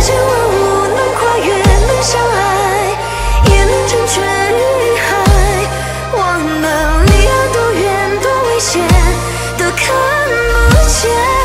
世间万物能跨越能相爱也能成全云与海忘了离岸多远多危险都看不见。